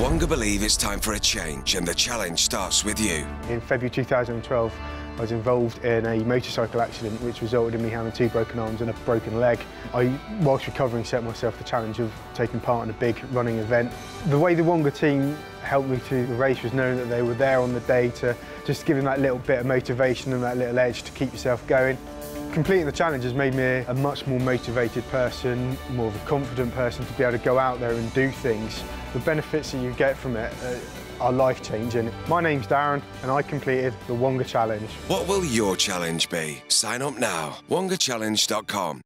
Wonga believe it's time for a change and the challenge starts with you. In February 2012, I was involved in a motorcycle accident which resulted in me having two broken arms and a broken leg. I, whilst recovering, set myself the challenge of taking part in a big running event. The way the Wonga team helped me to the race was knowing that they were there on the day to just give them that little bit of motivation and that little edge to keep yourself going. Completing the challenge has made me a much more motivated person, more of a confident person to be able to go out there and do things. The benefits that you get from it uh, are life-changing. My name's Darron and I completed the Wonga Challenge. What will your challenge be? Sign up now. WongaChallenge.com.